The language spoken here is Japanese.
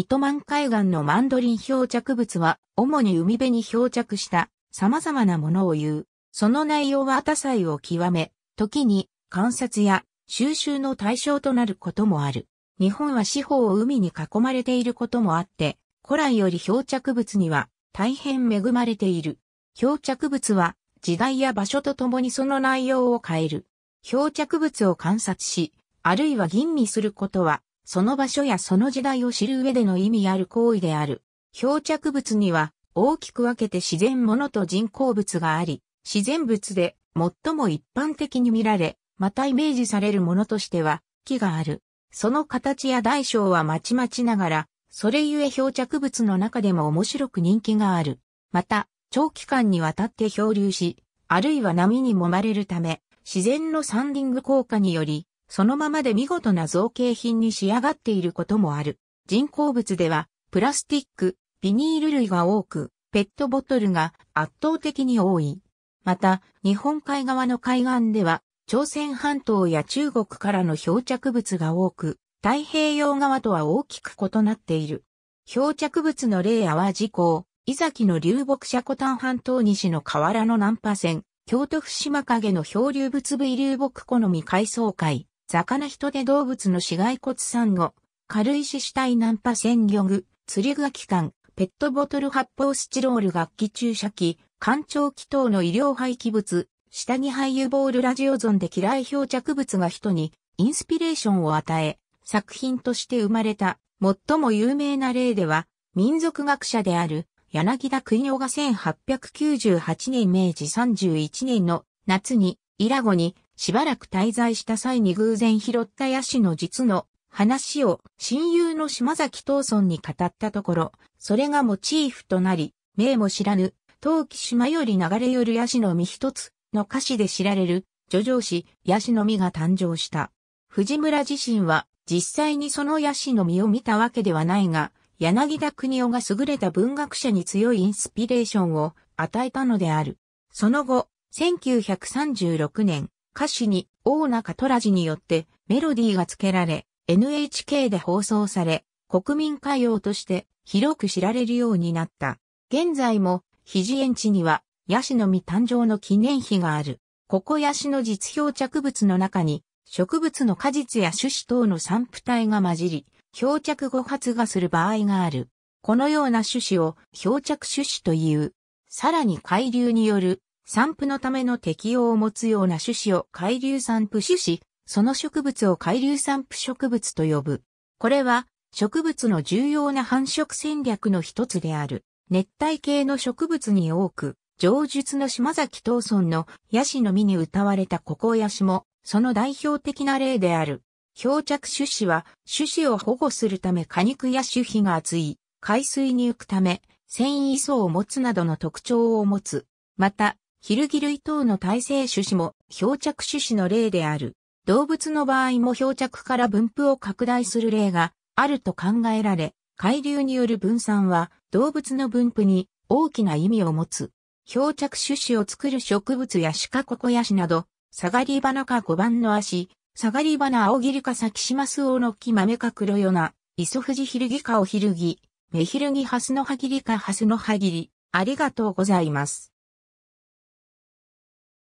糸満海岸のマンドリン漂着物は、主に海辺に漂着した様々なものを言う。その内容は多彩を極め、時に観察や収集の対象となることもある。日本は四方を海に囲まれていることもあって、古来より漂着物には大変恵まれている。漂着物は時代や場所とともにその内容を変える。漂着物を観察し、あるいは吟味することは、その場所やその時代を知る上での意味ある行為である。漂着物には大きく分けて自然物と人工物があり、自然物で最も一般的に見られ、またイメージされるものとしては、木がある。その形や大小はまちまちながら、それゆえ漂着物の中でも面白く人気がある。また、長期間にわたって漂流し、あるいは波に揉まれるため、自然のサンディング効果により、そのままで見事な造形品に仕上がっていることもある。人工物では、プラスティック、ビニール類が多く、ペットボトルが圧倒的に多い。また、日本海側の海岸では、朝鮮半島や中国からの漂着物が多く、太平洋側とは大きく異なっている。漂着物の例淡路港、伊崎の流木車古丹半島西の河原の南波線、京都府島影の漂流物部流木好み海藻海、魚人手動物の死骸骨産後、軽石死体南波線魚具、釣り具機関、ペットボトル発泡スチロール楽器注射器、干潮気等の医療廃棄物、下着廃油ボールラジオゾンで嫌い漂着物が人にインスピレーションを与え、作品として生まれた。最も有名な例では、民族学者である柳田国夫が1898年明治31年の夏にイラゴにしばらく滞在した際に偶然拾ったヤシの実の話を親友の島崎東村に語ったところ、それがモチーフとなり、名も知らぬ、陶器島より流れ寄るヤシの実一つの歌詞で知られる、叙情詩、ヤシの実が誕生した。藤村自身は、実際にそのヤシの実を見たわけではないが、柳田国夫が優れた文学者に強いインスピレーションを与えたのである。その後、1936年、歌詞に大中虎ジによってメロディーが付けられ、NHK で放送され、国民歌謡として広く知られるようになった。現在も、肘園地にはヤシの実誕生の記念碑がある。ここヤシの実漂着物の中に、植物の果実や種子等の散布体が混じり、漂着後発芽する場合がある。このような種子を漂着種子という。さらに海流による散布のための適用を持つような種子を海流散布種子、その植物を海流散布植物と呼ぶ。これは植物の重要な繁殖戦略の一つである。熱帯系の植物に多く上述の島崎東村のヤシの実に歌われたココヤシも、その代表的な例である。漂着種子は、種子を保護するため果肉や種皮が厚い、海水に浮くため、繊維層を持つなどの特徴を持つ。また、ヒルギ類等の耐性種子も漂着種子の例である。動物の場合も漂着から分布を拡大する例があると考えられ、海流による分散は動物の分布に大きな意味を持つ。漂着種子を作る植物やシカココヤシなど、サガリバナか五番の足、サガリバナ青ギリかサキシマスオノキマメか黒ヨナ、イソフジヒルギかオヒルギ、メヒルギハスのハギリかハスのハギリ、ありがとうございます。